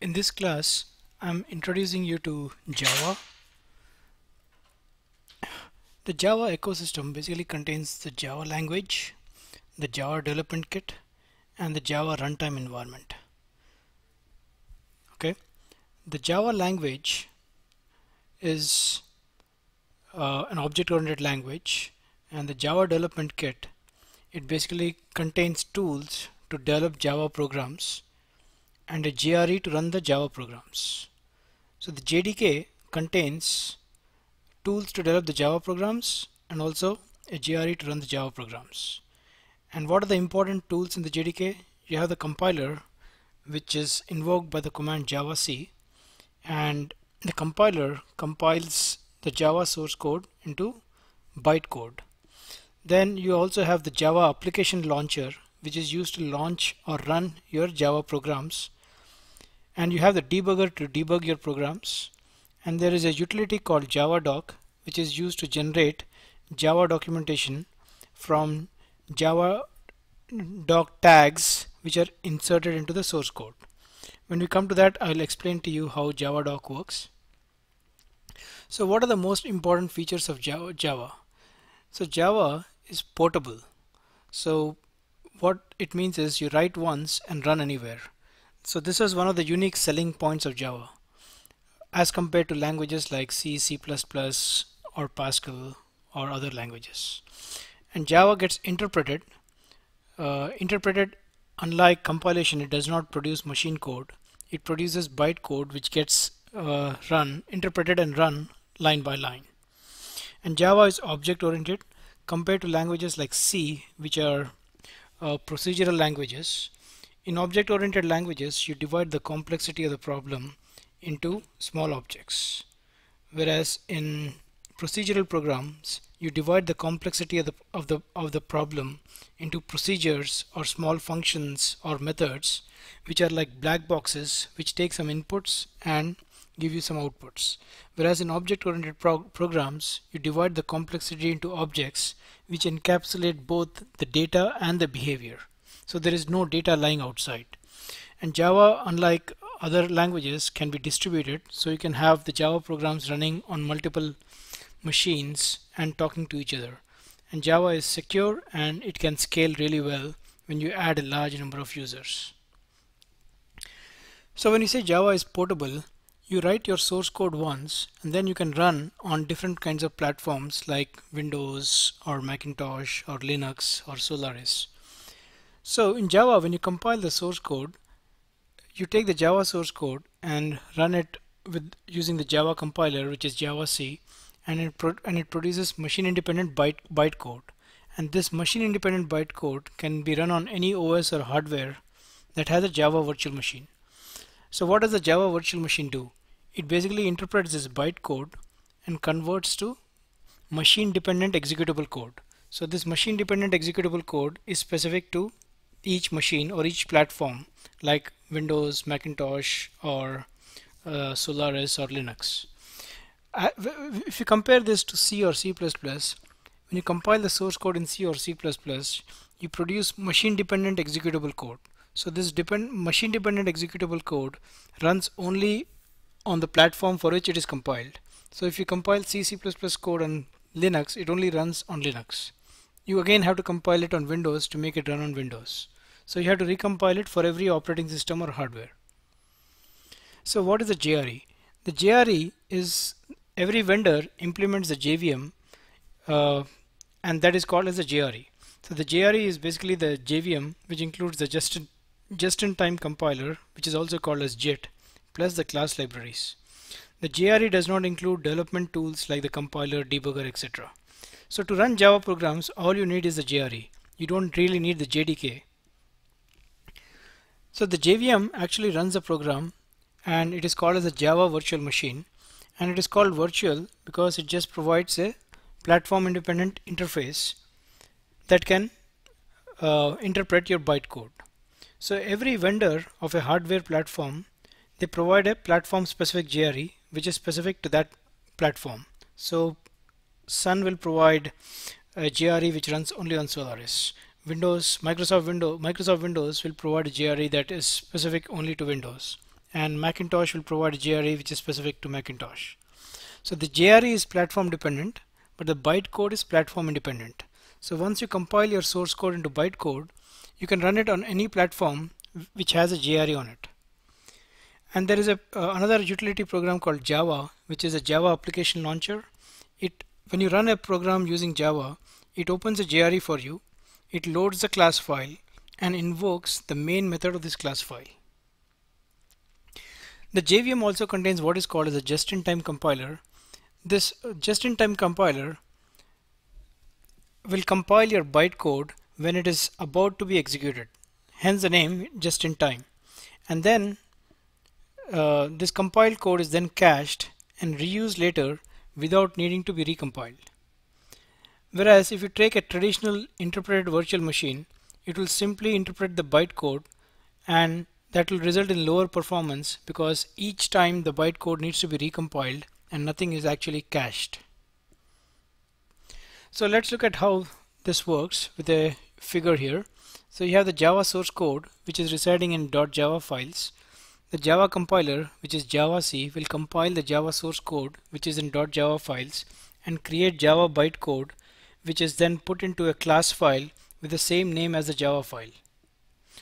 In this class, I'm introducing you to Java. The Java ecosystem basically contains the Java language, the Java development kit, and the Java runtime environment. Okay, the Java language is uh, an object-oriented language, and the Java development kit it basically contains tools to develop Java programs and a JRE to run the Java programs. So the JDK contains tools to develop the Java programs and also a JRE to run the Java programs. And what are the important tools in the JDK? You have the compiler which is invoked by the command javac and the compiler compiles the Java source code into bytecode. Then you also have the Java application launcher which is used to launch or run your Java programs and you have the debugger to debug your programs and there is a utility called javadoc which is used to generate Java documentation from Java doc tags which are inserted into the source code. When we come to that I'll explain to you how Javadoc works. So what are the most important features of Java? Java? So Java is portable. So what it means is you write once and run anywhere. So this is one of the unique selling points of Java as compared to languages like C, C++ or Pascal or other languages. And Java gets interpreted. Uh, interpreted unlike compilation it does not produce machine code. It produces bytecode which gets uh, run, interpreted and run line by line. And Java is object oriented compared to languages like C which are uh, procedural languages in object-oriented languages, you divide the complexity of the problem into small objects. Whereas in procedural programs, you divide the complexity of the, of the, of the problem into procedures or small functions or methods which are like black boxes which take some inputs and give you some outputs. Whereas in object-oriented programs, you divide the complexity into objects which encapsulate both the data and the behavior so there is no data lying outside. And Java unlike other languages can be distributed. So you can have the Java programs running on multiple machines and talking to each other. And Java is secure and it can scale really well when you add a large number of users. So when you say Java is portable you write your source code once and then you can run on different kinds of platforms like Windows or Macintosh or Linux or Solaris so in Java, when you compile the source code, you take the Java source code and run it with using the Java compiler, which is javac, and it and it produces machine-independent byte bytecode. And this machine-independent bytecode can be run on any OS or hardware that has a Java virtual machine. So what does the Java virtual machine do? It basically interprets this bytecode and converts to machine-dependent executable code. So this machine-dependent executable code is specific to each machine or each platform like Windows, Macintosh or uh, Solaris or Linux. if you compare this to C or C++, when you compile the source code in C or C++, you produce machine-dependent executable code. So this depend machine-dependent executable code runs only on the platform for which it is compiled. So if you compile C, C++ code on Linux, it only runs on Linux. You again have to compile it on Windows to make it run on Windows. So you have to recompile it for every operating system or hardware. So what is the JRE? The JRE is every vendor implements the JVM uh, and that is called as a JRE. So the JRE is basically the JVM which includes the just-in just-in-time compiler which is also called as JIT plus the class libraries. The JRE does not include development tools like the compiler, debugger, etc. So to run Java programs all you need is the JRE. You don't really need the JDK so the JVM actually runs a program and it is called as a Java virtual machine and it is called virtual because it just provides a platform independent interface that can uh, interpret your bytecode. So every vendor of a hardware platform they provide a platform specific JRE which is specific to that platform. So Sun will provide a JRE which runs only on Solaris. Windows, Microsoft Windows, Microsoft Windows will provide a JRE that is specific only to Windows. and Macintosh will provide a JRE which is specific to Macintosh. So the JRE is platform dependent but the bytecode is platform independent. So once you compile your source code into bytecode you can run it on any platform which has a JRE on it. And there is a uh, another utility program called Java which is a Java application launcher. It when you run a program using Java it opens a JRE for you it loads the class file and invokes the main method of this class file. The JVM also contains what is called as a just-in-time compiler. This just-in-time compiler will compile your bytecode when it is about to be executed. Hence the name just-in-time. And then uh, this compiled code is then cached and reused later without needing to be recompiled. Whereas if you take a traditional interpreted virtual machine, it will simply interpret the bytecode and that will result in lower performance because each time the bytecode needs to be recompiled and nothing is actually cached. So let's look at how this works with a figure here. So you have the Java source code which is residing in .java files. The Java compiler which is javac will compile the Java source code which is in .java files and create Java bytecode which is then put into a class file with the same name as the Java file.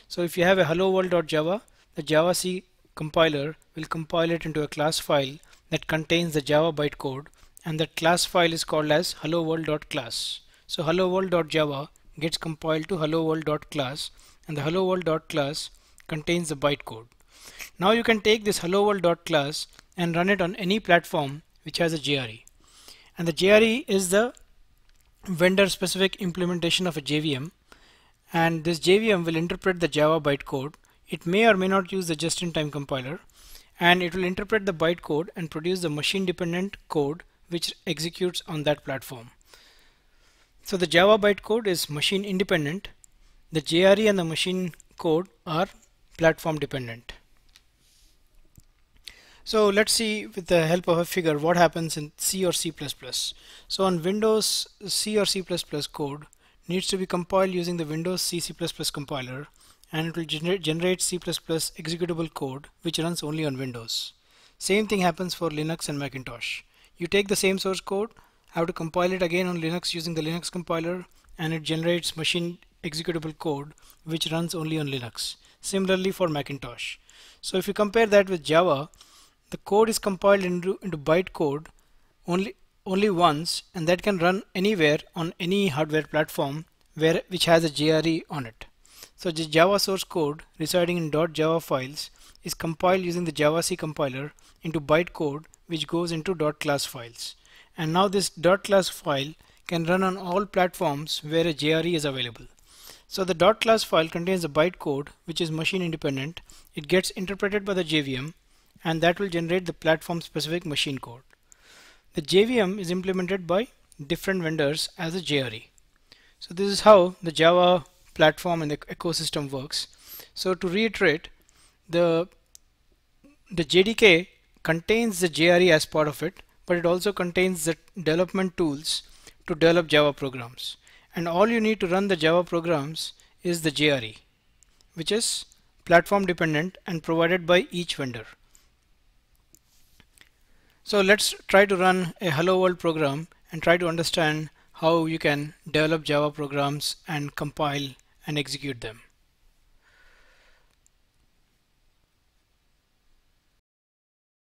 So if you have a hello world.java, the javac compiler will compile it into a class file that contains the Java bytecode and that class file is called as hello world.class. So hello world.java gets compiled to hello world.class and the hello world.class contains the bytecode. Now you can take this hello world.class and run it on any platform which has a JRE. And the JRE is the vendor specific implementation of a JVM and this JVM will interpret the Java bytecode. It may or may not use the just-in-time compiler and it will interpret the bytecode and produce the machine dependent code which executes on that platform. So the Java bytecode is machine independent. The JRE and the machine code are platform dependent. So let's see with the help of a figure what happens in C or C++. So on Windows C or C++ code needs to be compiled using the Windows C C++ compiler and it will gener generate C++ executable code which runs only on Windows. Same thing happens for Linux and Macintosh. You take the same source code, have to compile it again on Linux using the Linux compiler and it generates machine executable code which runs only on Linux. Similarly for Macintosh. So if you compare that with Java, the code is compiled into, into bytecode only only once and that can run anywhere on any hardware platform where which has a JRE on it. So the Java source code residing in .java files is compiled using the javac compiler into bytecode which goes into .class files. And now this .class file can run on all platforms where a JRE is available. So the .class file contains a bytecode which is machine independent. It gets interpreted by the JVM and that will generate the platform specific machine code. The JVM is implemented by different vendors as a JRE. So this is how the Java platform and the ecosystem works. So to reiterate, the the JDK contains the JRE as part of it, but it also contains the development tools to develop Java programs. And all you need to run the Java programs is the JRE, which is platform dependent and provided by each vendor. So let's try to run a hello world program and try to understand how you can develop Java programs and compile and execute them.